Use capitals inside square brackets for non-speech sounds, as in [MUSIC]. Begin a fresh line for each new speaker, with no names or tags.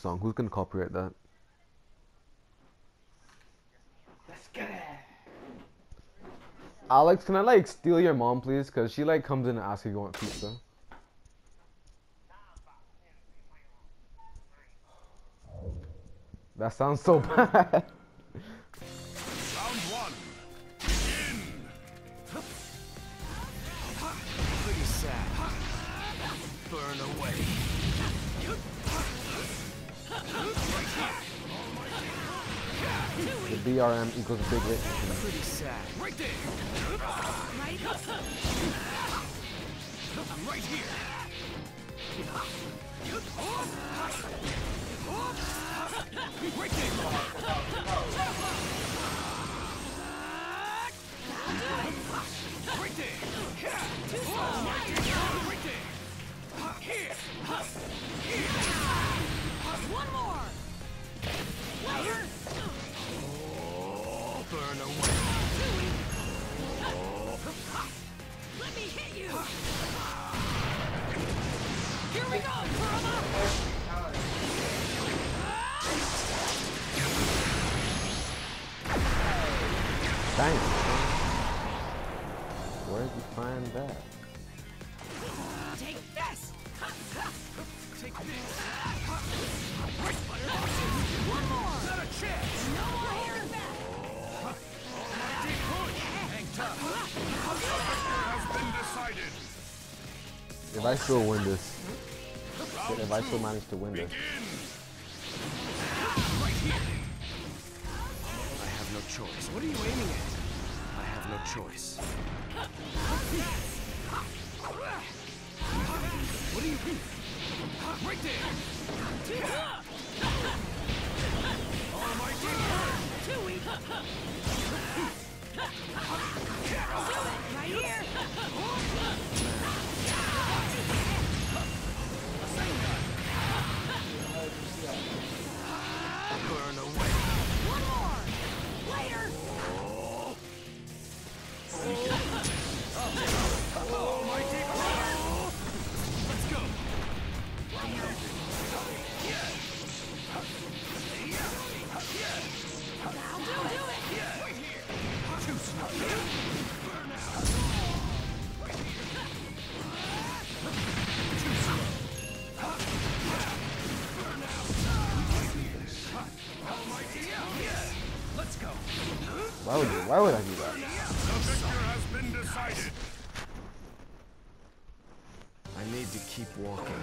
song. Who's gonna copyright that?
Let's get it.
Alex, can I like steal your mom, please? Cause she like comes in and asks if you want pizza. That sounds so [LAUGHS] bad.
Round one. Begin.
Pretty sad. Burn away.
The BRM equals big hit.
Pretty sad.
Right there. I'm right here. Right there. Right there.
Thanks. Where did you find that? If I still win this, if I still manage to win this,
Right here.
I have no choice. What are you aiming at? I have no choice.
What do you Right there.
Why would you, why would I do that?
The victor has been decided.
I need to keep walking.